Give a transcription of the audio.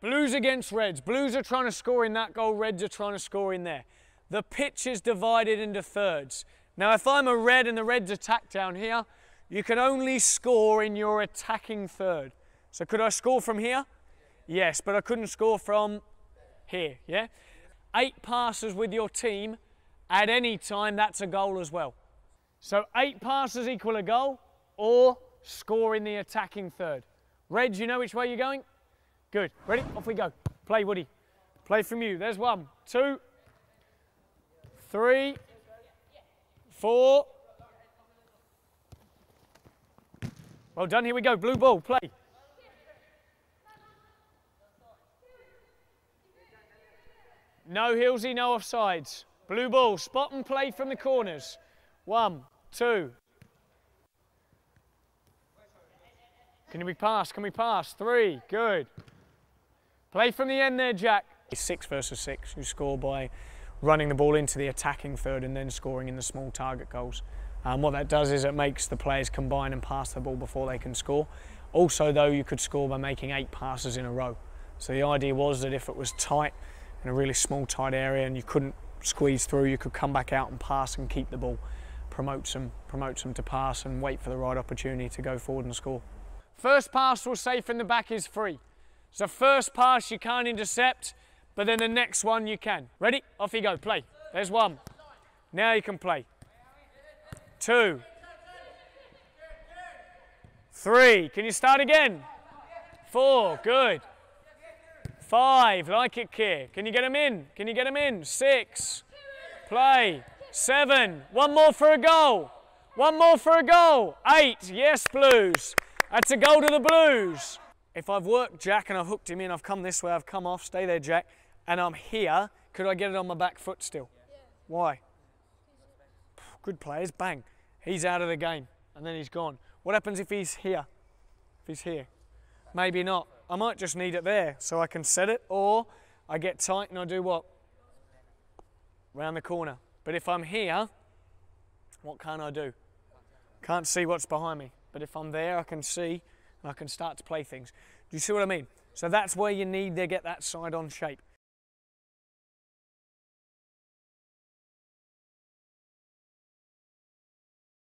Blues against Reds. Blues are trying to score in that goal, Reds are trying to score in there. The pitch is divided into thirds. Now, if I'm a Red and the Reds attack down here, you can only score in your attacking third. So could I score from here? Yes, but I couldn't score from here, yeah? Eight passes with your team at any time, that's a goal as well. So eight passes equal a goal or score in the attacking third. Reds, you know which way you're going? Good. Ready? Off we go. Play, Woody. Play from you. There's one, two, three, four. Well done. Here we go. Blue ball. Play. No Hillsy, no offsides. Blue ball. Spot and play from the corners. One, two. Can we pass? Can we pass? Three. Good. Play from the end there, Jack. Six versus six. You score by running the ball into the attacking third and then scoring in the small target goals. Um, what that does is it makes the players combine and pass the ball before they can score. Also, though, you could score by making eight passes in a row. So the idea was that if it was tight in a really small, tight area and you couldn't squeeze through, you could come back out and pass and keep the ball. Promotes them, promotes them to pass and wait for the right opportunity to go forward and score. First pass was safe in the back is free. So first pass you can't intercept, but then the next one you can. Ready? Off you go, play. There's one. Now you can play. Two. Three. Can you start again? Four. Good. Five. Like it, Kier. Can you get them in? Can you get them in? Six. Play. Seven. One more for a goal. One more for a goal. Eight. Yes, Blues. That's a goal to the Blues. If I've worked Jack and I've hooked him in, I've come this way, I've come off, stay there, Jack, and I'm here, could I get it on my back foot still? Yeah. Why? Good players, bang. He's out of the game, and then he's gone. What happens if he's here? If he's here? Maybe not. I might just need it there, so I can set it, or I get tight and I do what? Round the corner. But if I'm here, what can I do? Can't see what's behind me. But if I'm there, I can see I can start to play things. Do you see what I mean? So that's where you need to get that side on shape.